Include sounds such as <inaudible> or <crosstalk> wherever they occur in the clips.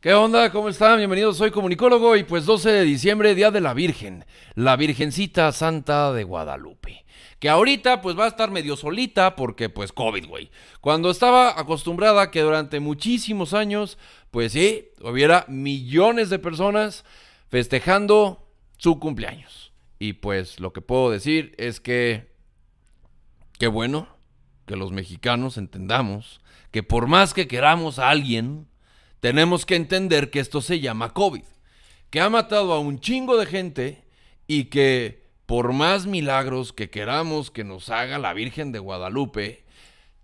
¿Qué onda? ¿Cómo están? Bienvenidos, soy comunicólogo y pues 12 de diciembre, Día de la Virgen, la Virgencita Santa de Guadalupe. Que ahorita pues va a estar medio solita porque pues COVID, güey. Cuando estaba acostumbrada que durante muchísimos años, pues sí, hubiera millones de personas festejando su cumpleaños. Y pues lo que puedo decir es que, qué bueno que los mexicanos entendamos que por más que queramos a alguien, tenemos que entender que esto se llama COVID, que ha matado a un chingo de gente y que por más milagros que queramos que nos haga la Virgen de Guadalupe,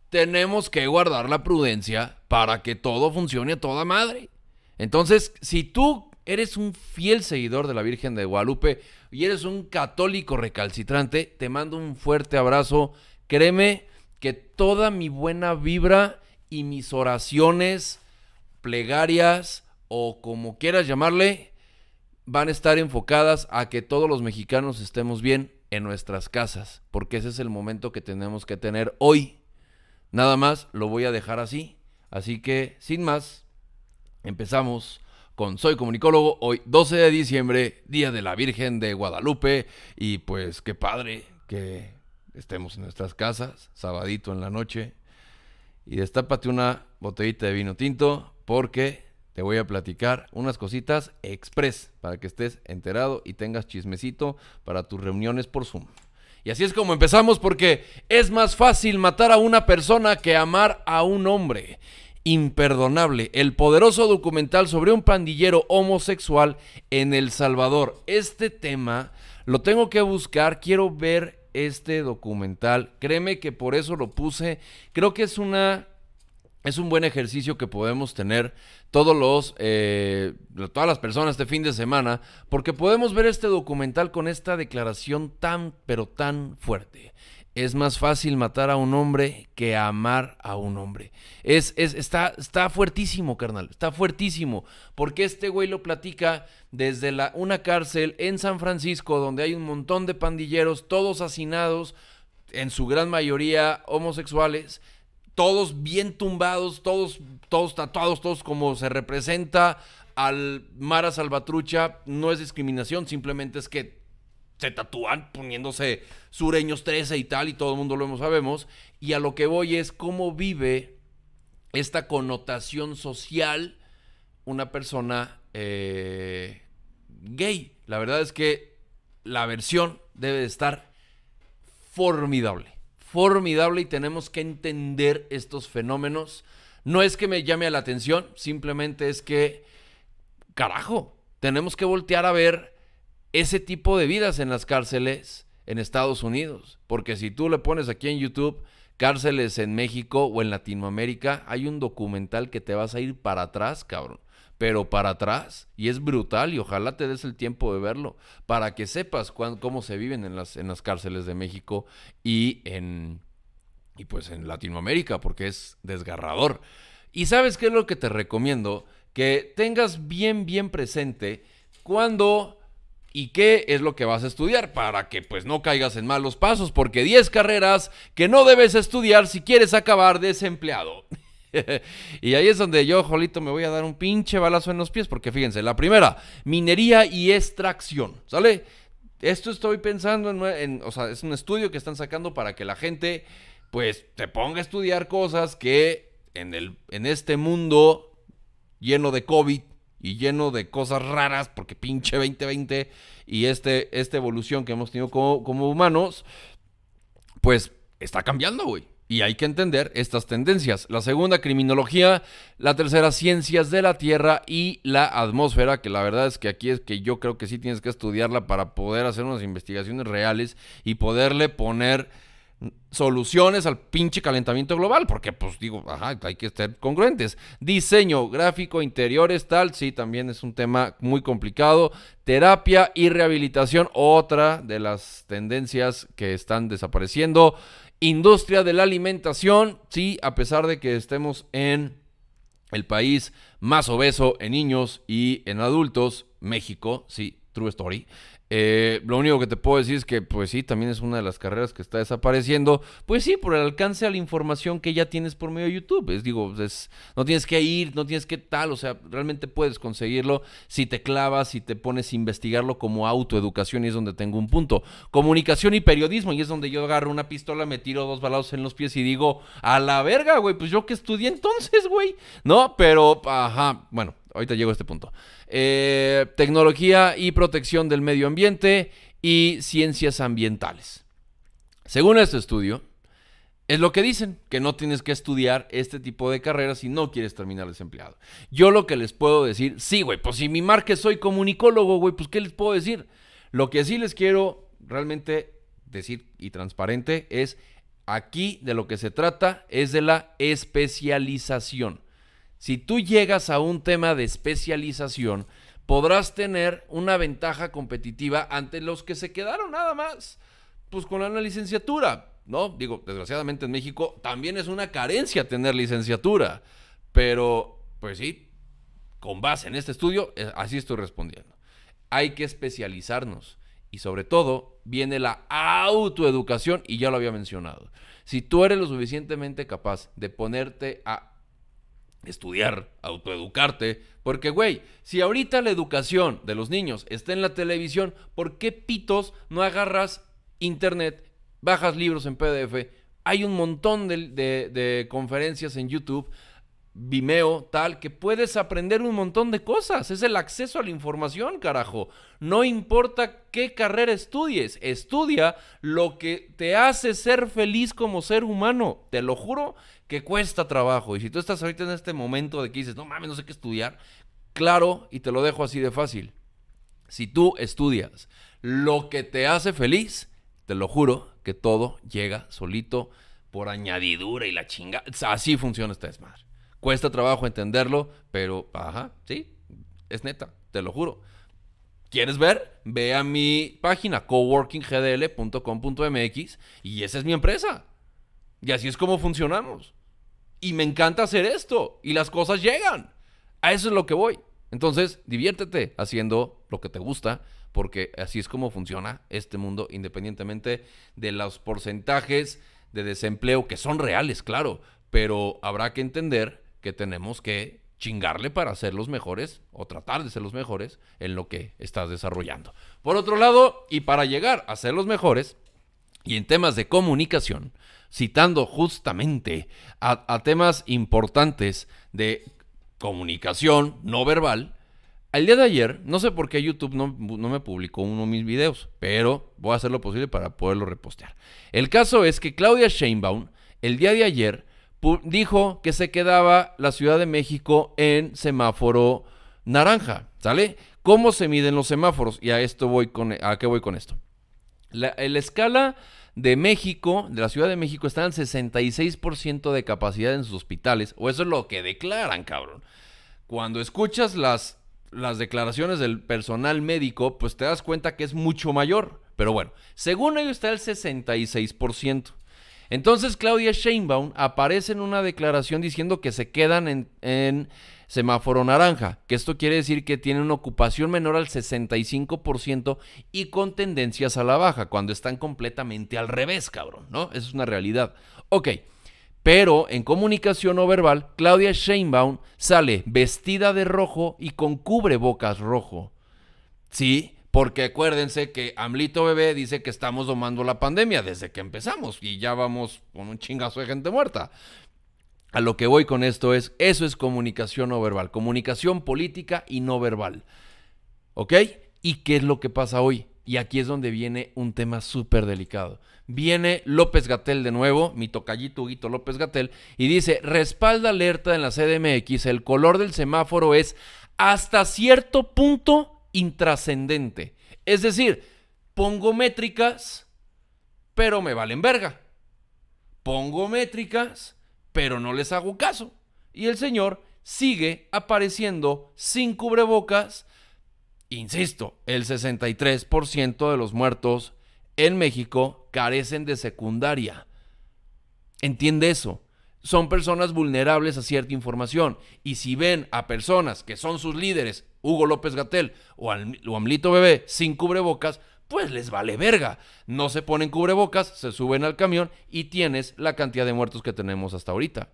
tenemos que guardar la prudencia para que todo funcione a toda madre. Entonces, si tú eres un fiel seguidor de la Virgen de Guadalupe y eres un católico recalcitrante, te mando un fuerte abrazo. Créeme que toda mi buena vibra y mis oraciones plegarias o como quieras llamarle, van a estar enfocadas a que todos los mexicanos estemos bien en nuestras casas, porque ese es el momento que tenemos que tener hoy. Nada más lo voy a dejar así. Así que, sin más, empezamos con Soy Comunicólogo, hoy 12 de diciembre, Día de la Virgen de Guadalupe, y pues qué padre que estemos en nuestras casas, sabadito en la noche, y destápate una botellita de vino tinto, porque te voy a platicar unas cositas express para que estés enterado y tengas chismecito para tus reuniones por Zoom. Y así es como empezamos porque es más fácil matar a una persona que amar a un hombre. Imperdonable, el poderoso documental sobre un pandillero homosexual en El Salvador. Este tema lo tengo que buscar, quiero ver este documental. Créeme que por eso lo puse. Creo que es una es un buen ejercicio que podemos tener todos los, eh, todas las personas este fin de semana, porque podemos ver este documental con esta declaración tan, pero tan fuerte. Es más fácil matar a un hombre que amar a un hombre. Es, es, está, está fuertísimo, carnal. Está fuertísimo. Porque este güey lo platica desde la, una cárcel en San Francisco, donde hay un montón de pandilleros, todos hacinados, en su gran mayoría homosexuales todos bien tumbados, todos, todos tatuados, todos como se representa al Mara Salvatrucha. No es discriminación, simplemente es que se tatúan poniéndose sureños 13 y tal, y todo el mundo lo sabemos. Y a lo que voy es cómo vive esta connotación social una persona eh, gay. La verdad es que la versión debe de estar formidable formidable y tenemos que entender estos fenómenos. No es que me llame a la atención, simplemente es que, carajo, tenemos que voltear a ver ese tipo de vidas en las cárceles en Estados Unidos. Porque si tú le pones aquí en YouTube cárceles en México o en Latinoamérica, hay un documental que te vas a ir para atrás, cabrón pero para atrás. Y es brutal y ojalá te des el tiempo de verlo para que sepas cómo se viven en las, en las cárceles de México y en, y pues en Latinoamérica, porque es desgarrador. Y sabes qué es lo que te recomiendo? Que tengas bien, bien presente cuándo y qué es lo que vas a estudiar para que pues no caigas en malos pasos, porque 10 carreras que no debes estudiar si quieres acabar desempleado. <laughs> y ahí es donde yo, Jolito, me voy a dar un pinche balazo en los pies, porque fíjense, la primera, minería y extracción, ¿sale? Esto estoy pensando en, o sea, es un estudio que están sacando para que la gente, pues, te ponga a estudiar cosas que en, el, en este mundo lleno de COVID y lleno de cosas raras, porque pinche 2020 y este, esta evolución que hemos tenido como, como humanos, pues está cambiando, güey. Y hay que entender estas tendencias. La segunda, criminología. La tercera, ciencias de la Tierra y la atmósfera, que la verdad es que aquí es que yo creo que sí tienes que estudiarla para poder hacer unas investigaciones reales y poderle poner soluciones al pinche calentamiento global, porque pues digo, hay que estar congruentes. Diseño gráfico, interiores, tal, sí, también es un tema muy complicado. Terapia y rehabilitación, otra de las tendencias que están desapareciendo. Industria de la alimentación, sí, a pesar de que estemos en el país más obeso en niños y en adultos, México, sí, True Story. Eh, lo único que te puedo decir es que, pues sí, también es una de las carreras que está desapareciendo. Pues sí, por el alcance a la información que ya tienes por medio de YouTube. Es, digo, es, no tienes que ir, no tienes que tal, o sea, realmente puedes conseguirlo si te clavas, si te pones a investigarlo como autoeducación y es donde tengo un punto. Comunicación y periodismo y es donde yo agarro una pistola, me tiro dos balazos en los pies y digo, a la verga, güey, pues yo que estudié entonces, güey. No, pero, ajá, bueno, ahorita llego a este punto. Eh, tecnología y protección del medio ambiente y ciencias ambientales. Según este estudio, es lo que dicen, que no tienes que estudiar este tipo de carreras si no quieres terminar desempleado. Yo lo que les puedo decir, sí, güey, pues si mi marca soy comunicólogo, güey, pues ¿qué les puedo decir? Lo que sí les quiero realmente decir y transparente es, aquí de lo que se trata es de la especialización. Si tú llegas a un tema de especialización, podrás tener una ventaja competitiva ante los que se quedaron nada más, pues con una licenciatura, ¿no? Digo, desgraciadamente en México también es una carencia tener licenciatura, pero pues sí, con base en este estudio, eh, así estoy respondiendo. Hay que especializarnos y sobre todo viene la autoeducación y ya lo había mencionado. Si tú eres lo suficientemente capaz de ponerte a estudiar, autoeducarte, porque güey, si ahorita la educación de los niños está en la televisión, ¿por qué pitos no agarras internet, bajas libros en PDF? Hay un montón de, de conferencias en YouTube Vimeo, tal, que puedes aprender un montón de cosas. Es el acceso a la información, carajo. No importa qué carrera estudies, estudia lo que te hace ser feliz como ser humano. Te lo juro que cuesta trabajo. Y si tú estás ahorita en este momento de que dices, no mames, no sé qué estudiar, claro, y te lo dejo así de fácil. Si tú estudias lo que te hace feliz, te lo juro que todo llega solito por añadidura y la chinga. Así funciona esta desmadre. Cuesta trabajo entenderlo, pero, ajá, sí, es neta, te lo juro. ¿Quieres ver? Ve a mi página coworkinggdl.com.mx y esa es mi empresa. Y así es como funcionamos. Y me encanta hacer esto. Y las cosas llegan. A eso es lo que voy. Entonces, diviértete haciendo lo que te gusta, porque así es como funciona este mundo, independientemente de los porcentajes de desempleo que son reales, claro. Pero habrá que entender que tenemos que chingarle para ser los mejores o tratar de ser los mejores en lo que estás desarrollando. Por otro lado, y para llegar a ser los mejores, y en temas de comunicación, citando justamente a, temas importantes de comunicación no verbal, el día de ayer, no sé por qué YouTube no, no, me publicó uno de mis videos, pero voy a hacer lo posible para poderlo repostear. El caso es que Claudia Sheinbaum, el día de ayer, dijo que se quedaba la Ciudad de México en semáforo naranja, ¿sale? ¿Cómo se miden los semáforos? Y a esto voy con, ¿a qué voy con esto? La, la escala de México, de la Ciudad de México, está en 66% de capacidad en sus hospitales, o eso es lo que declaran, cabrón. Cuando escuchas las, las declaraciones del personal médico, pues te das cuenta que es mucho mayor. Pero bueno, según ellos está el 66%. Entonces Claudia Sheinbaum aparece en una declaración diciendo que se quedan en, semáforo naranja, que esto quiere decir que tienen una ocupación menor al 65% y con tendencias a la baja, cuando están completamente al revés, cabrón, ¿no? Esa es una realidad. Ok, pero en comunicación no verbal, Claudia Sheinbaum sale vestida de rojo y con cubrebocas rojo. ¿Sí? Porque acuérdense que Amlito Bebé dice que estamos domando la pandemia desde que empezamos y ya vamos con un chingazo de gente muerta. A lo que voy con esto es, eso es comunicación no verbal, comunicación política y no verbal. ¿Ok? ¿Y qué es lo que pasa hoy? Y aquí es donde viene un tema súper delicado. Viene López Gatel de nuevo, mi tocallito Huguito López Gatel, y dice, respalda alerta en la CDMX, el color del semáforo es hasta cierto punto intrascendente. Es decir, pongo métricas, pero me valen verga. Pongo métricas, pero no les hago caso. Y el señor sigue apareciendo sin cubrebocas. Insisto, el 63% de los muertos en México carecen de secundaria. Entiende eso. Son personas vulnerables a cierta información. Y si ven a personas que son sus líderes Hugo López Gatel o, Amlito Bebé sin cubrebocas, pues les vale verga. No se ponen cubrebocas, se suben al camión y tienes la cantidad de muertos que tenemos hasta ahorita.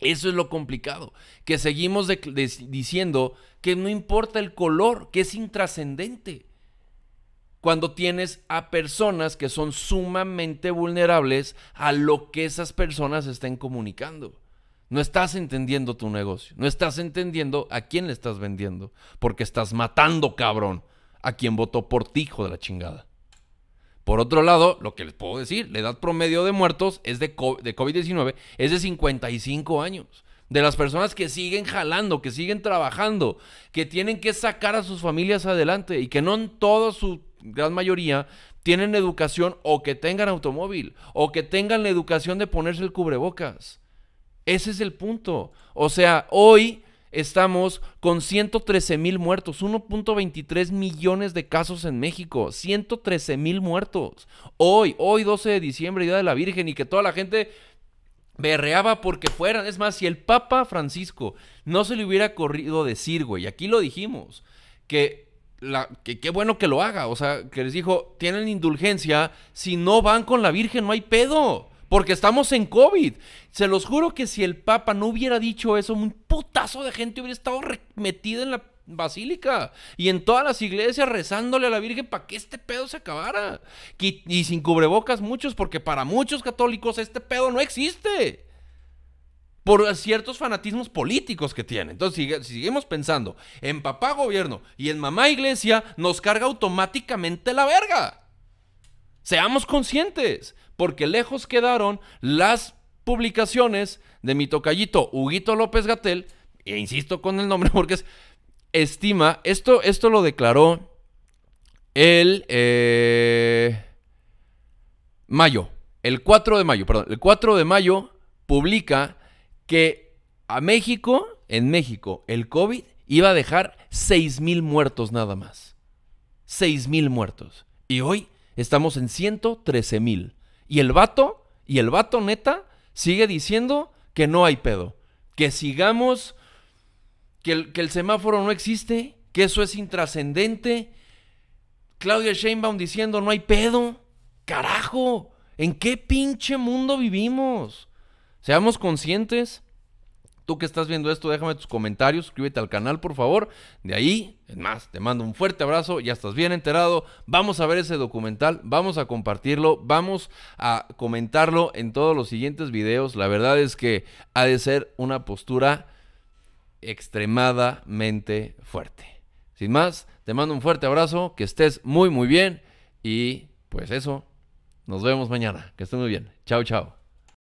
Eso es lo complicado, que seguimos diciendo que no importa el color, que es intrascendente. Cuando tienes a personas que son sumamente vulnerables a lo que esas personas estén comunicando. No estás entendiendo tu negocio, no estás entendiendo a quién le estás vendiendo, porque estás matando, cabrón, a quien votó por ti, hijo de la chingada. Por otro lado, lo que les puedo decir, la edad promedio de muertos es de COVID-19 es de 55 años. De las personas que siguen jalando, que siguen trabajando, que tienen que sacar a sus familias adelante y que no en toda su gran mayoría tienen educación o que tengan automóvil o que tengan la educación de ponerse el cubrebocas. Ese es el punto. O sea, hoy estamos con 113 mil muertos, 1.23 millones de casos en México, 113 mil muertos. Hoy, hoy 12 de diciembre, Día de la Virgen, y que toda la gente berreaba porque fueran. Es más, si el Papa Francisco no se le hubiera corrido decir, güey, aquí lo dijimos, que la, que qué bueno que lo haga. O sea, que les dijo, tienen indulgencia, si no van con la Virgen no hay pedo. Porque estamos en COVID. Se los juro que si el Papa no hubiera dicho eso, un putazo de gente hubiera estado metida en la basílica y en todas las iglesias rezándole a la Virgen para que este pedo se acabara. Y, sin cubrebocas muchos, porque para muchos católicos este pedo no existe por ciertos fanatismos políticos que tiene. Entonces, si, seguimos pensando en papá gobierno y en mamá iglesia, nos carga automáticamente la verga. Seamos conscientes porque lejos quedaron las publicaciones de mi tocallito Huguito López Gatel, e insisto con el nombre <laughs> porque es estima, esto, esto lo declaró el eh, mayo, el 4 de mayo, perdón, el 4 de mayo publica que a México, en México, el COVID iba a dejar 6 mil muertos nada más. 6 mil muertos. Y hoy estamos en 113 mil. Y el vato, y el vato neta, sigue diciendo que no hay pedo. Que sigamos, que el, semáforo no existe, que eso es intrascendente. Claudia Sheinbaum diciendo no hay pedo. Carajo, ¿en qué pinche mundo vivimos? Seamos conscientes. Tú que estás viendo esto, déjame tus comentarios, suscríbete al canal, por favor. De ahí, es más, te mando un fuerte abrazo, ya estás bien enterado. Vamos a ver ese documental, vamos a compartirlo, vamos a comentarlo en todos los siguientes videos. La verdad es que ha de ser una postura extremadamente fuerte. Sin más, te mando un fuerte abrazo, que estés muy muy bien y pues eso, nos vemos mañana, que estés muy bien. Chao, chao.